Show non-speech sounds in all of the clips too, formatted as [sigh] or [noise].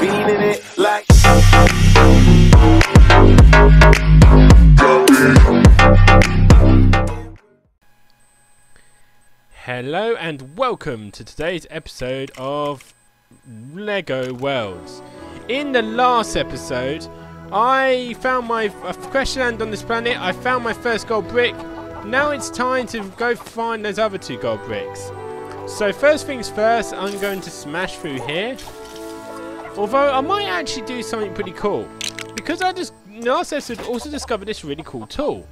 feeling it like. Hello and welcome to today's episode of Lego Worlds. In the last episode, I found my crash land on this planet. I found my first gold brick. Now it's time to go find those other two gold bricks. So first things first, I'm going to smash through here. Although I might actually do something pretty cool because I just last episode also discovered this really cool tool.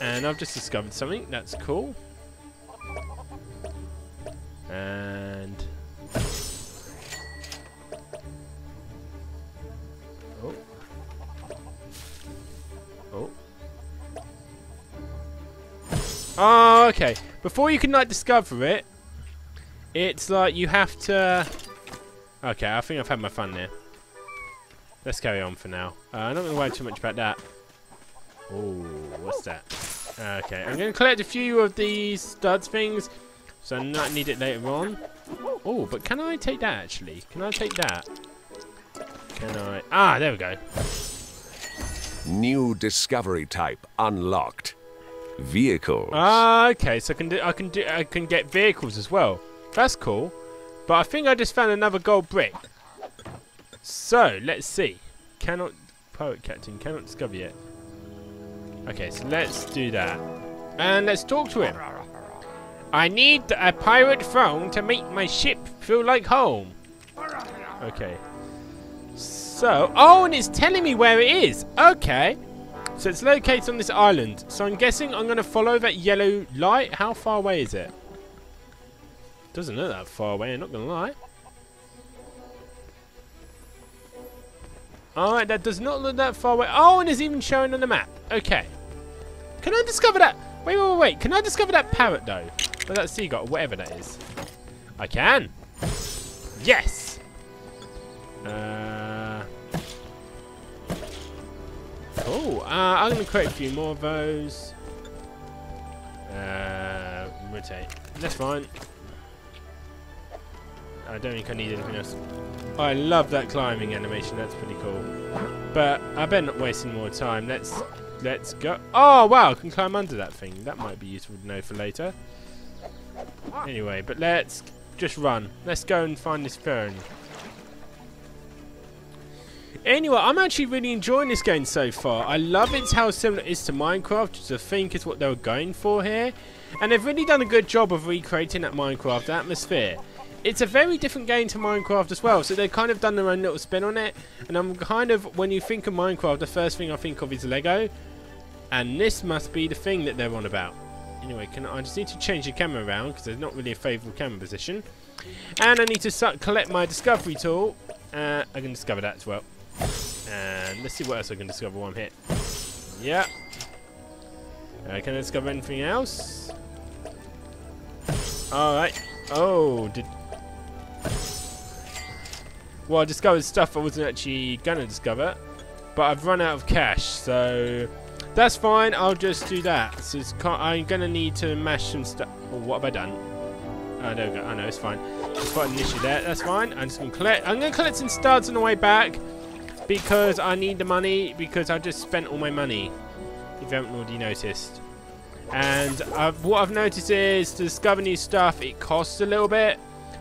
And I've just discovered something that's cool. And oh, oh, oh, okay. Before you can like discover it, it's like you have to. Okay, I think I've had my fun there. Let's carry on for now. Uh, I'm not going to worry too much about that. Oh, what's that? Okay, I'm going to collect a few of these studs things, so I might need it later on. Oh, but can I take that actually? Can I take that? Can I? Ah, there we go. New discovery type unlocked. Vehicles. Ah, okay, so I can do, I can do, I can get vehicles as well. That's cool. But I think I just found another gold brick. So let's see. Cannot pirate captain cannot discover yet. Okay, so let's do that. And let's talk to him. I need a pirate phone to make my ship feel like home. Okay. So, oh, and it's telling me where it is. Okay. So it's located on this island. So I'm guessing I'm going to follow that yellow light. How far away is it? Doesn't look that far away, I'm not going to lie. Alright, that does not look that far away. Oh, and it's even showing on the map. Okay. Can I discover that? Wait, wait, wait. Can I discover that parrot, though? Or that seagull, whatever that is. I can. Yes! Uh... Cool. Uh, I'm going to create a few more of those. Uh, rotate. That's fine. I don't think I need anything else. I love that climbing animation. That's pretty cool. But I better not wasting more time. Let's let's go. Oh wow, I can climb under that thing. That might be useful to know for later. Anyway, but let's just run. Let's go and find this fern. Anyway, I'm actually really enjoying this game so far. I love it how similar it is to Minecraft, which I think is what they were going for here. And they've really done a good job of recreating that Minecraft atmosphere it's a very different game to Minecraft as well, so they've kind of done their own little spin on it. And I'm kind of, when you think of Minecraft, the first thing I think of is Lego. And this must be the thing that they're on about. Anyway, can I just need to change the camera around, because there's not really a favourable camera position. And I need to start, collect my discovery tool. Uh, I can discover that as well. And let's see what else I can discover while I'm here. Yeah. Uh, can I discover anything else? Alright. Oh, did well, I discovered stuff I wasn't actually going to discover. But I've run out of cash, so... That's fine, I'll just do that. So I'm going to need to mash some stuff. Oh, what have I done? Oh, there we go. Oh, I know, it's fine. There's quite an issue there. That's fine. I'm just going to collect... I'm going to collect some studs on the way back. Because I need the money. Because I just spent all my money. If you haven't already noticed. And I've, what I've noticed is to discover new stuff, it costs a little bit.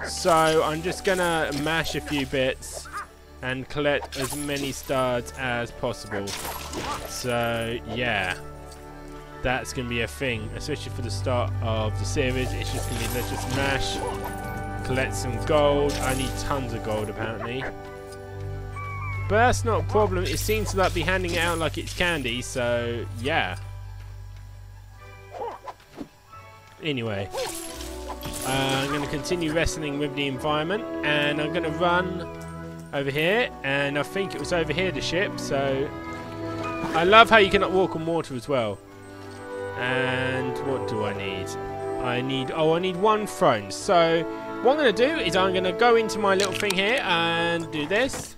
So I'm just gonna mash a few bits and collect as many studs as possible. So yeah, that's gonna be a thing, especially for the start of the series. It's just gonna be let's just mash, collect some gold. I need tons of gold apparently. But that's not a problem. It seems to like be handing it out like it's candy, so yeah. Anyway, uh, I'm going to continue wrestling with the environment, and I'm going to run over here, and I think it was over here the ship, so I love how you cannot walk on water as well. And what do I need? I need, oh, I need one throne. So what I'm going to do is I'm going to go into my little thing here and do this.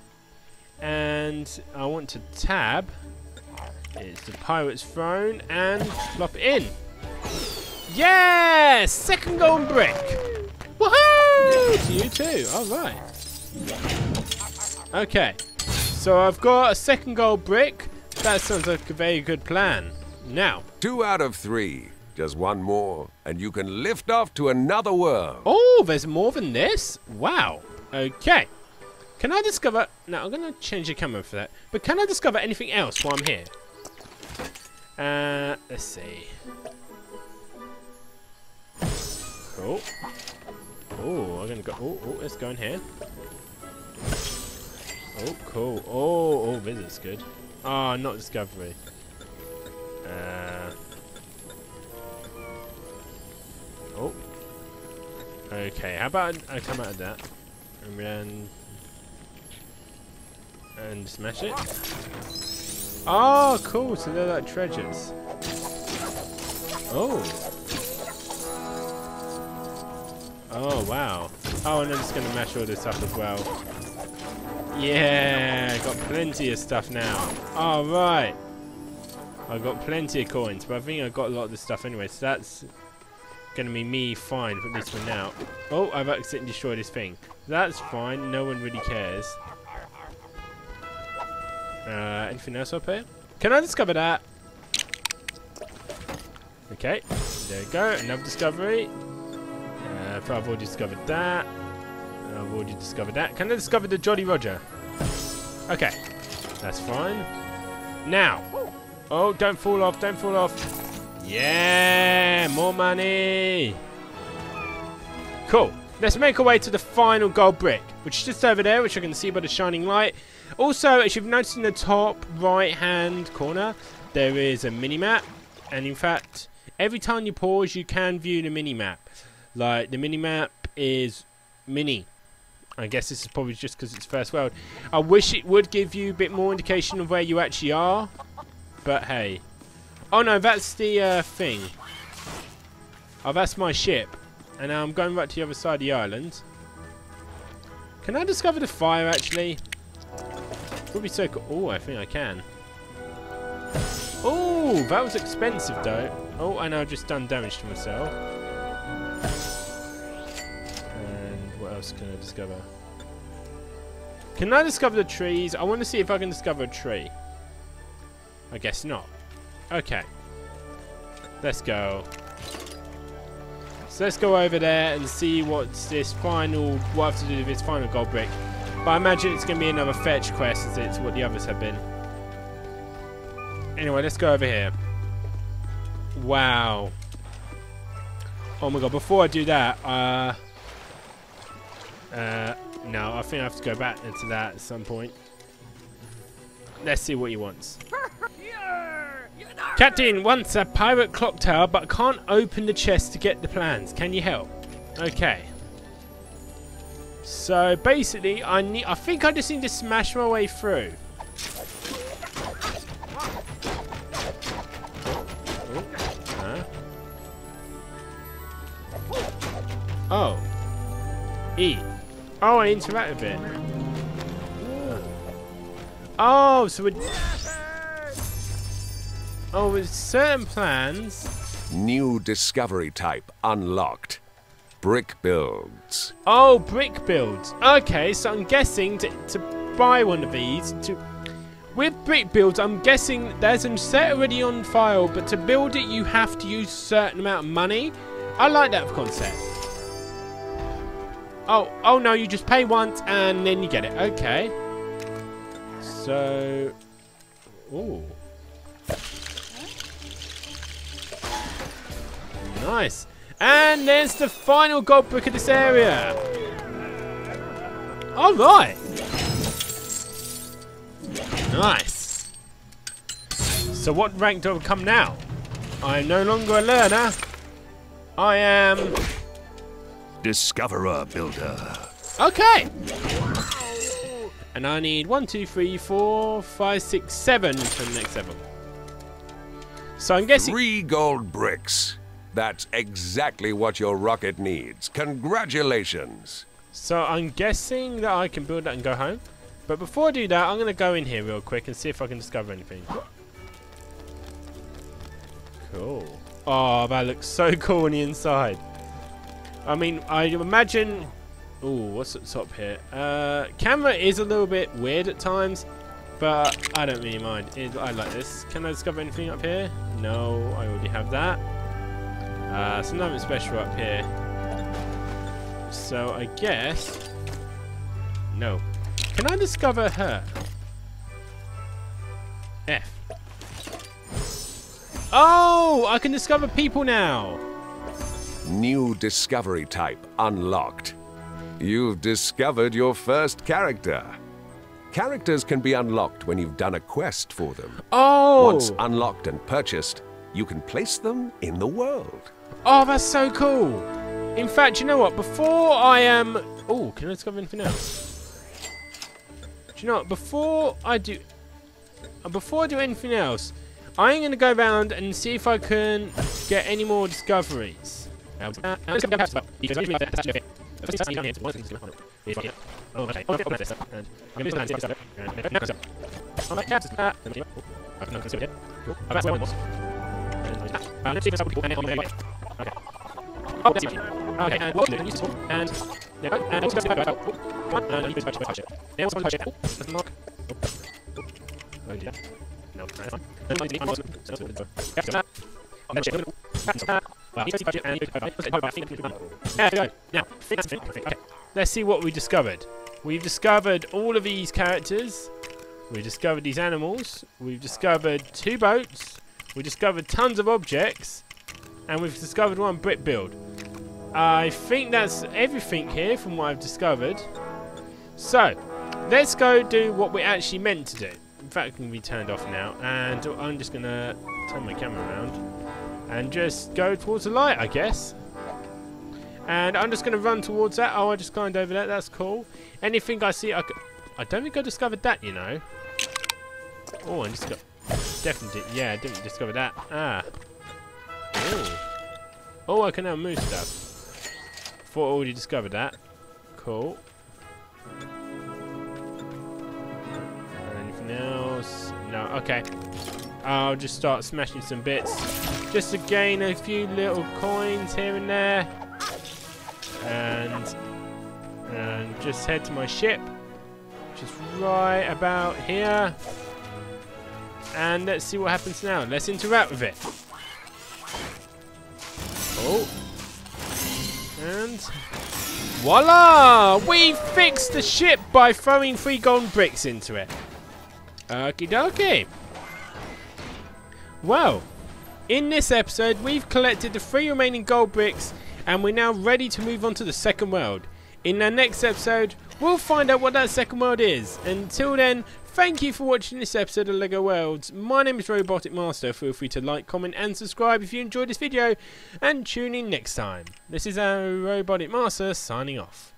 And I want to tab. It's the pirate's throne and plop it in. Yes! Second golden brick! Woohoo! To you too. Alright. Okay. So I've got a second gold brick. That sounds like a very good plan. Now. Two out of three. Just one more, and you can lift off to another world. Oh, there's more than this? Wow. Okay. Can I discover... No, I'm going to change the camera for that. But can I discover anything else while I'm here? Uh, let's see. Cool. Oh, I'm to go... Oh, oh, let's go in here. Oh, cool. Oh, oh, this is good. Oh, not discovery. Uh... Oh. Okay, how about I come out of that and then and smash it? Oh, cool! So they're like treasures. Oh. Oh wow. Oh, and I'm just gonna mash all this up as well. Yeah, got plenty of stuff now. All right. I've got plenty of coins, but I think I've got a lot of the stuff anyway. So that's gonna be me fine for this one now. Oh, I've accidentally destroyed this thing. That's fine, no one really cares. Uh, anything else up here? Can I discover that? Okay, there we go, another discovery. I've already discovered that. I've already discovered that. Can I discover the Jolly Roger? Okay, that's fine. Now, oh, don't fall off, don't fall off. Yeah, more money. Cool. Let's make our way to the final gold brick, which is just over there, which I can see by the shining light. Also, as you've noticed in the top right-hand corner, there is a mini-map. And in fact, every time you pause, you can view the mini-map. Like, the mini-map is mini. I guess this is probably just because it's first world. I wish it would give you a bit more indication of where you actually are. But hey, Oh no, that's the uh, thing. Oh, that's my ship. And now I'm going right to the other side of the island. Can I discover the fire, actually? Would be so cool. Oh, I think I can. Oh, that was expensive, though. Oh, and I've just done damage to myself. Else can I discover? Can I discover the trees? I want to see if I can discover a tree. I guess not. Okay. Let's go. So let's go over there and see what's this final, what I have to do with this final gold brick. But I imagine it's going to be another fetch quest as it's what the others have been. Anyway, let's go over here. Wow. Oh my god, before I do that, uh... Uh, no, I think I have to go back into that at some point. Let's see what he wants. [laughs] Captain wants a pirate clock tower, but can't open the chest to get the plans. Can you help? Okay. So basically, I need. I think I just need to smash my way through. Oh. E. Oh, I interact a bit. Oh, so Oh, with certain plans. New discovery type unlocked. Brick builds. Oh, brick builds. Okay, so I'm guessing to, to buy one of these, to with brick builds, I'm guessing there's a set already on file, but to build it, you have to use a certain amount of money. I like that concept. Oh, oh no, you just pay once and then you get it. Okay. So, oh. Nice. And there's the final gold brick of this area. All right. Nice. So what rank do I become now? I am no longer a learner. I am... Discoverer Builder. Okay. And I need one, two, three, four, five, six, seven for the next level. So I'm guessing... Three gold bricks. That's exactly what your rocket needs. Congratulations. So I'm guessing that I can build that and go home. But before I do that, I'm going to go in here real quick and see if I can discover anything. Cool. Oh, that looks so cool on the inside. I mean, I imagine... Ooh, what's at the top here? Uh, camera is a little bit weird at times, but I don't really mind. It, I like this. Can I discover anything up here? No, I already have that. Uh, so nothing special up here. So I guess... No. Can I discover her? F. Oh, I can discover people now. New discovery type unlocked. You've discovered your first character. Characters can be unlocked when you've done a quest for them. Oh. Once unlocked and purchased, you can place them in the world. Oh, that's so cool. In fact, you know what? Before I am... Um, oh, can I discover anything else? Do you know what? Before I do... Uh, before I do anything else, I'm going to go around and see if I can get any more discoveries. Oh, Okay. Okay, and what and use this one, and there we go, and also go about one, and use this touch it. Now what's touch it? Oh, that's the mark. Oh, oh dear. No, that's fine. And I need to be so so so. On that shit. Well, he's budget and he's There we go. Now, that's Let's see what we discovered. We've discovered all of these characters. We've discovered these animals. We've discovered two boats. We discovered tons of objects. And we've discovered one brick build. I think that's everything here from what I've discovered. So, let's go do what we actually meant to do. In fact, it can be turned off now. And I'm just going to turn my camera around. And just go towards the light, I guess. And I'm just going to run towards that. Oh, I just climbed over that. That's cool. Anything I see, I, I don't think I discovered that, you know. Oh, I just got... Definitely, yeah, I didn't discover that. Ah. Ooh. Oh, I can now move stuff. Thought I already discovered that. Cool. Anything else? No, okay. I'll just start smashing some bits. Just to gain a few little coins here and there. And, and just head to my ship. Just right about here. And let's see what happens now. Let's interact with it. Oh. And voila! We fixed the ship by throwing three golden bricks into it. Okie dokie. Well, in this episode, we've collected the three remaining gold bricks and we're now ready to move on to the second world. In our next episode, we'll find out what that second world is. Until then, Thank you for watching this episode of LEGO Worlds. My name is Robotic Master. Feel free to like, comment and subscribe if you enjoyed this video. And tune in next time. This is our Robotic Master signing off.